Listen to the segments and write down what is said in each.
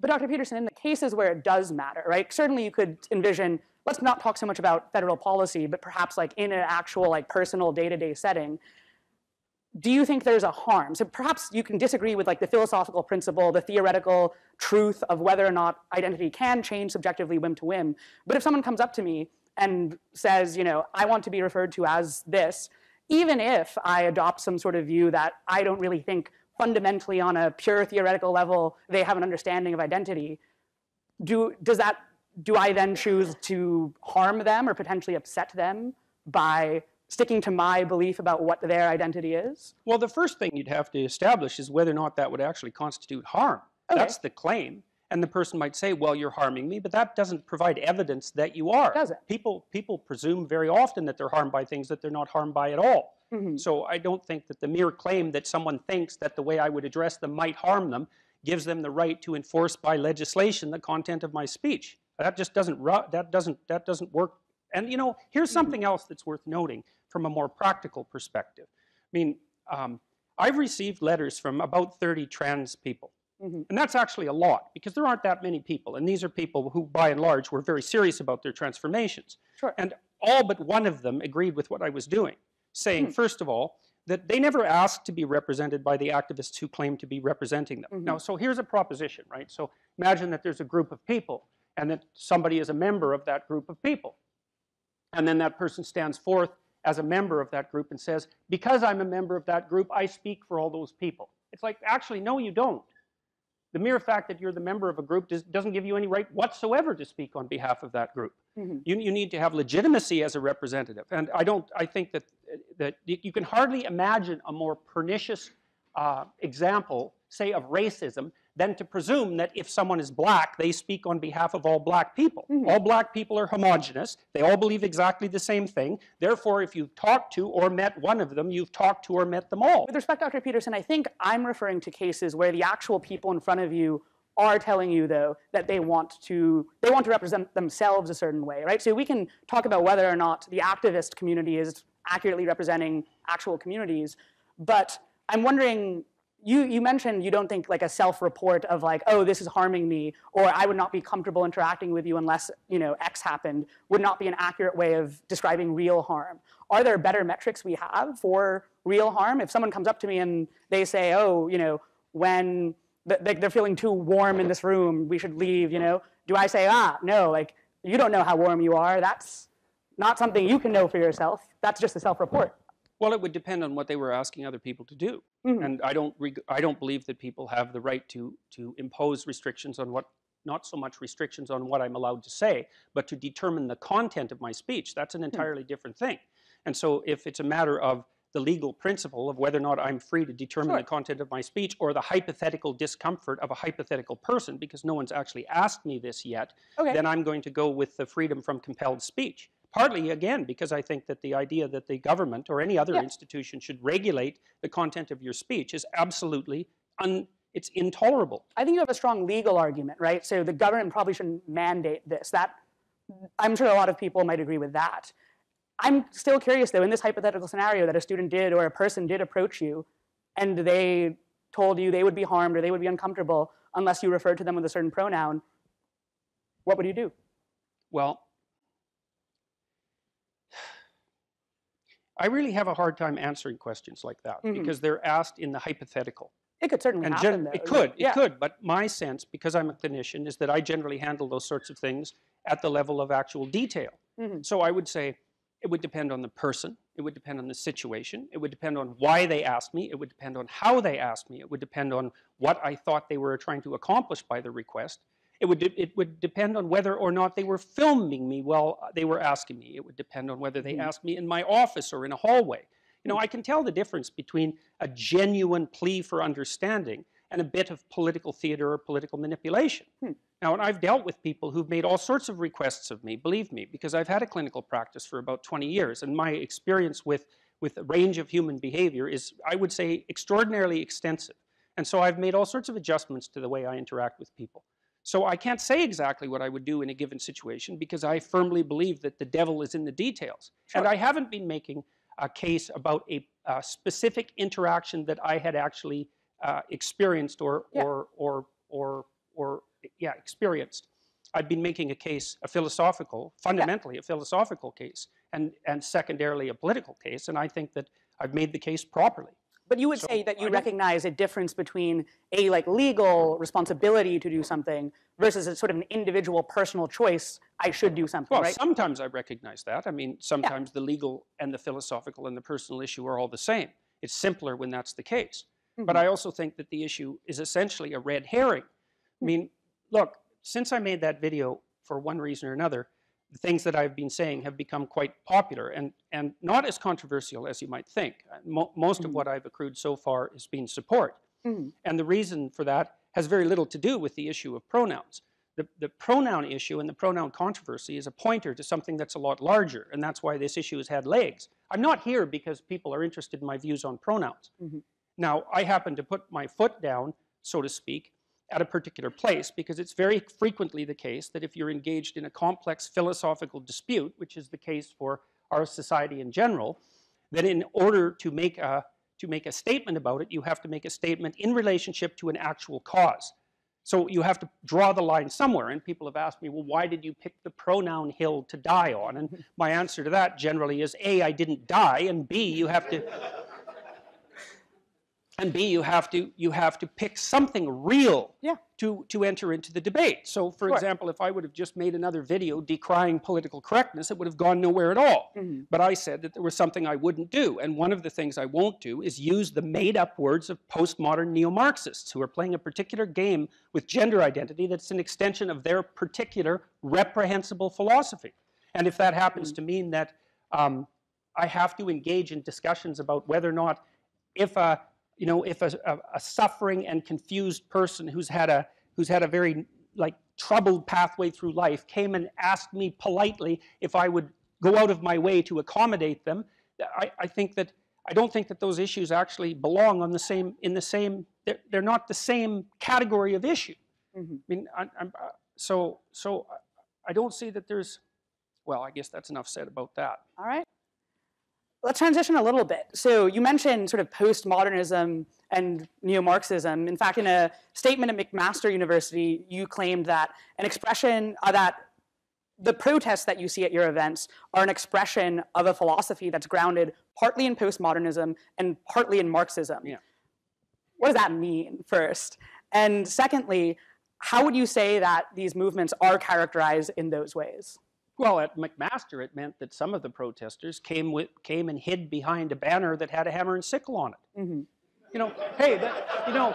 But Dr. Peterson, in the cases where it does matter, right? Certainly you could envision, let's not talk so much about federal policy, but perhaps like in an actual like personal day-to-day setting, do you think there's a harm? So perhaps you can disagree with like the philosophical principle, the theoretical truth of whether or not identity can change subjectively whim to whim. But if someone comes up to me and says, you know, I want to be referred to as this, even if I adopt some sort of view that I don't really think fundamentally on a pure theoretical level they have an understanding of identity, do, does that, do I then choose to harm them or potentially upset them by sticking to my belief about what their identity is? Well, the first thing you'd have to establish is whether or not that would actually constitute harm. Okay. That's the claim. And the person might say, well, you're harming me, but that doesn't provide evidence that you are. Does it? People, people presume very often that they're harmed by things that they're not harmed by at all. Mhm. So I don't think that the mere claim that someone thinks that the way I would address them might harm them gives them the right to enforce by legislation the content of my speech. That just doesn't, ru- that doesn't, that doesn't work. And you know, here's something else that's worth noting from a more practical perspective. I mean, um, I've received letters from about 30 trans people. Mhm. And that's actually a lot because there aren't that many people. And these are people who, by and large, were very serious about their transformations. Sure. And all but one of them agreed with what I was doing, saying, Hmm. first of all, that they never asked to be represented by the activists who claim to be representing them. Mhm. Now, so here's a proposition, right? So imagine that there's a group of people and that somebody is a member of that group of people. And then that person stands forth as a member of that group and says, because I'm a member of that group, I speak for all those people. It's like, actually, no, you don't. The mere fact that you're the member of a group does, doesn't give you any right whatsoever to speak on behalf of that group. Mhm. You, you need to have legitimacy as a representative. And I don't, I think that, that you can hardly imagine a more pernicious uh, example, say, of racism than to presume that if someone is black, they speak on behalf of all black people. Mhm. All black people are homogenous. They all believe exactly the same thing. Therefore, if you've talked to or met one of them, you've talked to or met them all. With respect, Dr. Peterson, I think I'm referring to cases where the actual people in front of you are telling you, though, that they want to they want to represent themselves a certain way, right? So we can talk about whether or not the activist community is accurately representing actual communities, but I'm wondering. You, you mentioned you don't think like a self-report of like, oh, this is harming me, or I would not be comfortable interacting with you unless you know X happened, would not be an accurate way of describing real harm. Are there better metrics we have for real harm? If someone comes up to me and they say, oh, you know, when th- they- they're feeling too warm in this room, we should leave, you know, do I say, ah, no, like, you don't know how warm you are. That's not something you can know for yourself. That's just a self-report. Well, it would depend on what they were asking other people to do. Mhm. And I don't, I don't believe that people have the right to, to impose restrictions on what, not so much restrictions on what I'm allowed to say, but to determine the content of my speech. That's an entirely different thing. And so if it's a matter of the legal principle of whether or not I'm free to determine Sure. the content of my speech or the hypothetical discomfort of a hypothetical person, because no one's actually asked me this yet, Okay. then I'm going to go with the freedom from compelled speech. Partly, again, because I think that the idea that the government or any other Yeah. institution should regulate the content of your speech is absolutely un, it's intolerable. I think you have a strong legal argument, right? So the government probably shouldn't mandate this. That I'm sure a lot of people might agree with that. I'm still curious though, in this hypothetical scenario that a student did or a person did approach you and they told you they would be harmed or they would be uncomfortable unless you referred to them with a certain pronoun, what would you do? Well, I really have a hard time answering questions like that Mhm. because they're asked in the hypothetical. It could certainly And happen gen- though. it could, it could, but my sense, because I'm a clinician, is that I generally handle those sorts of things at the level of actual detail. Mhm. So I would say it would depend on the person, it would depend on the situation, it would depend on why they asked me, it would depend on how they asked me, it would depend on what I thought they were trying to accomplish by the request. It would, it would depend on whether or not they were filming me while they were asking me. It would depend on whether they Mhm. asked me in my office or in a hallway. You know, I can tell the difference between a genuine plea for understanding and a bit of political theater or political manipulation. Hmm. Now, and I've dealt with people who've made all sorts of requests of me, believe me, because I've had a clinical practice for about 20 years, and my experience with, with a range of human behavior is, I would say, extraordinarily extensive. And so I've made all sorts of adjustments to the way I interact with people. So I can't say exactly what I would do in a given situation because I firmly believe that the devil is in the details. And I haven't been making a case about a, a specific interaction that I had actually uh, experienced or, Yeah. or, or, or, or yeah, experienced, I've been making a case, a philosophical, fundamentally a philosophical case, and, and secondarily a political case, and I think that I've made the case properly. But you would So, say that you recognize a difference between a like legal responsibility to do something versus a sort of an individual personal choice. I should do something, Well, right? sometimes I recognize that. I mean, sometimes the legal and the philosophical and the personal issue are all the same. It's simpler when that's the case. But Mhm. I also think that the issue is essentially a red herring. I mean, look, since I made that video for one reason or another, the things that I've been saying have become quite popular and, and not as controversial as you might think. Mo- most of Mhm. what I've accrued so far has been support. Mhm. And the reason for that has very little to do with the issue of pronouns. The, the pronoun issue and the pronoun controversy is a pointer to something that's a lot larger, and that's why this issue has had legs. I'm not here because people are interested in my views on pronouns. Mhm. Now, I happen to put my foot down, so to speak, at a particular place because it's very frequently the case that if you're engaged in a complex philosophical dispute, which is the case for our society in general, that in order to make a to make a statement about it, you have to make a statement in relationship to an actual cause. So you have to draw the line somewhere. And people have asked me, well, why did you pick the pronoun hill to die on? And my answer to that generally is A, I didn't die, and B, you have to and B, you have to you have to pick something real Yeah. to to enter into the debate. So, for Sure. example, if I would have just made another video decrying political correctness, it would have gone nowhere at all. Mhm. But I said that there was something I wouldn't do, and one of the things I won't do is use the made-up words of postmodern neo-Marxists who are playing a particular game with gender identity that's an extension of their particular reprehensible philosophy. And if that happens to mean that um, I have to engage in discussions about whether or not if a you know if a, a, a suffering and confused person who's had a who's had a very like troubled pathway through life came and asked me politely if I would go out of my way to accommodate them, I, I think that I don't think that those issues actually belong on the same in the same they're, they're not the same category of issue. Mhm. I mean, I, I'm, uh, so so I don't see that there's well, I guess that's enough said about that. All right. Let's transition a little bit. So you mentioned sort of postmodernism and neo-Marxism. In fact, in a statement at McMaster University, you claimed that an expression uh, that the protests that you see at your events are an expression of a philosophy that's grounded partly in postmodernism and partly in Marxism. Yeah. What does that mean, first? And secondly, how would you say that these movements are characterized in those ways? Well, at McMaster, it meant that some of the protesters came with came and hid behind a banner that had a hammer and sickle on it. Mhm. You know, hey, that, you know.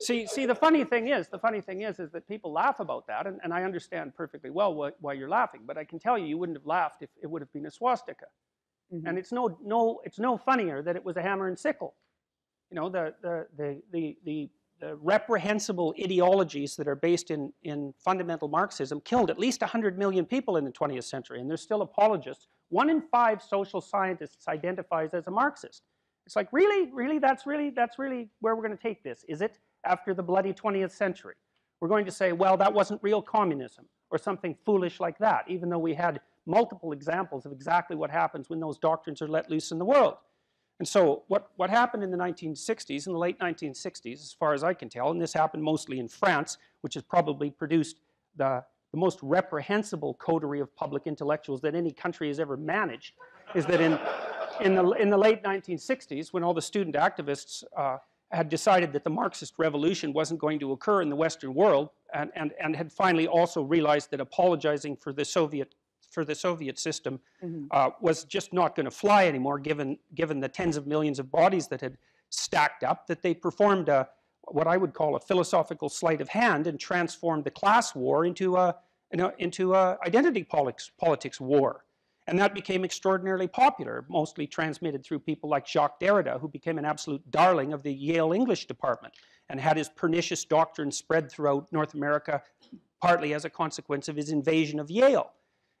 See, see, the funny thing is, the funny thing is, is that people laugh about that, and, and I understand perfectly well why, why you're laughing. But I can tell you, you wouldn't have laughed if it would have been a swastika. Mhm. And it's no, no, it's no funnier that it was a hammer and sickle. You know, the, the, the, the, the, the reprehensible ideologies that are based in, in fundamental Marxism killed at least 100 million people in the 20th century, and there's still apologists. One in five social scientists identifies as a Marxist. It's like, really, really, that's really, that's really where we're going to take this, is it? After the bloody 20th century. We're going to say, well, that wasn't real communism, or something foolish like that, even though we had multiple examples of exactly what happens when those doctrines are let loose in the world. And so what, what happened in the 1960s, in the late 1960s, as far as I can tell, and this happened mostly in France, which has probably produced the, the most reprehensible coterie of public intellectuals that any country has ever managed, is that in, in, the, in the late 1960s, when all the student activists uh, had decided that the Marxist revolution wasn't going to occur in the Western world, and, and, and had finally also realized that apologizing for the Soviet for the Soviet system Mhm. uh, was just not going to fly anymore, given given the tens of millions of bodies that had stacked up. That they performed a what I would call a philosophical sleight of hand and transformed the class war into a, you know, into a identity politics politics war. And that became extraordinarily popular, mostly transmitted through people like Jacques Derrida, who became an absolute darling of the Yale English department and had his pernicious doctrine spread throughout North America, partly as a consequence of his invasion of Yale.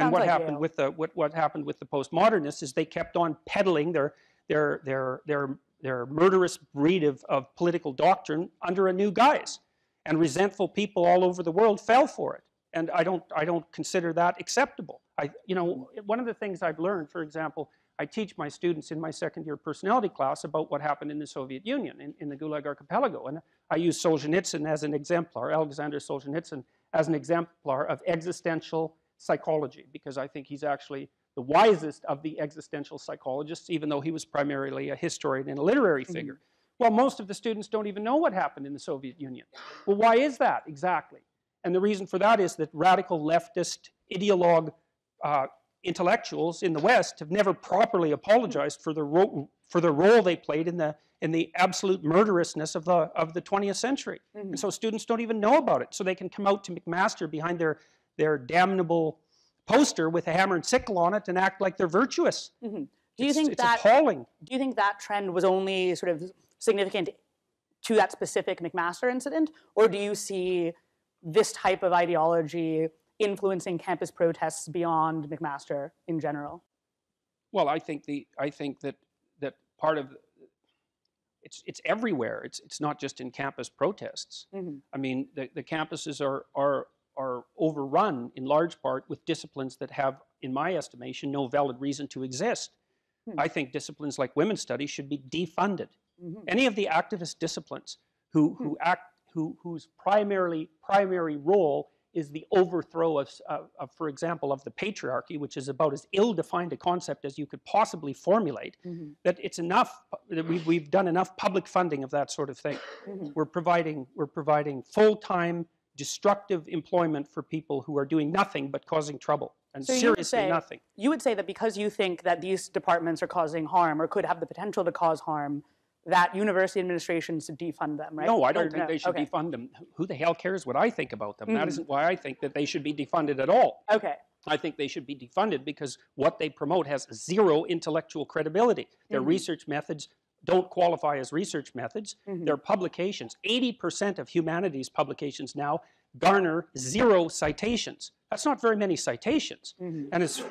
And what like happened Yale. with the what, what happened with the postmodernists is they kept on peddling their their their their their murderous breed of, of political doctrine under a new guise. And resentful people all over the world fell for it. And I don't I don't consider that acceptable. I you know one of the things I've learned, for example, I teach my students in my second year personality class about what happened in the Soviet Union, in, in the Gulag Archipelago. And I use Solzhenitsyn as an exemplar, Alexander Solzhenitsyn as an exemplar of existential psychology, because I think he's actually the wisest of the existential psychologists, even though he was primarily a historian and a literary figure. Well, most of the students don't even know what happened in the Soviet Union. Well, why is that exactly? And the reason for that is that radical leftist ideologue uh, intellectuals in the West have never properly apologized for the, for the role they played in the, in the absolute murderousness of the, of the 20th century. And so students don't even know about it. So they can come out to McMaster behind their, their damnable poster with a hammer and sickle on it and act like they're virtuous. Do you It's- think it's that appalling. do you think that trend was only sort of significant to that specific McMaster incident, or do you see this type of ideology influencing campus protests beyond McMaster in general? Well, I think the I think that that part of it's it's everywhere. It's it's not just in campus protests. Mhm. I mean, the, the campuses are are overrun in large part with disciplines that have, in my estimation, no valid reason to exist. Hmm. I think disciplines like women's studies should be defunded. Mm-hmm. Any of the activist disciplines who who hmm. act who whose primarily primary role is the overthrow of, s- of, for example, of the patriarchy, which is about as ill-defined a concept as you could possibly formulate. Mm-hmm. That it's enough that we've, we've done enough public funding of that sort of thing. Mm-hmm. We're providing we're providing full-time destructive employment for people who are doing nothing but causing trouble and So you seriously say- nothing. You would say that because you think that these departments are causing harm or could have the potential to cause harm, that university administrations should defund them, right? No, I don't think no? they should okay. defund them. Who the hell cares what I think about them? That Mhm. isn't why I think that they should be defunded at all. Okay. I think they should be defunded because what they promote has zero intellectual credibility. Their Mhm. research methods don't qualify as research methods. Mhm. Their publications, 80% of humanities publications now garner zero citations. That's not very many citations. Mhm. And it's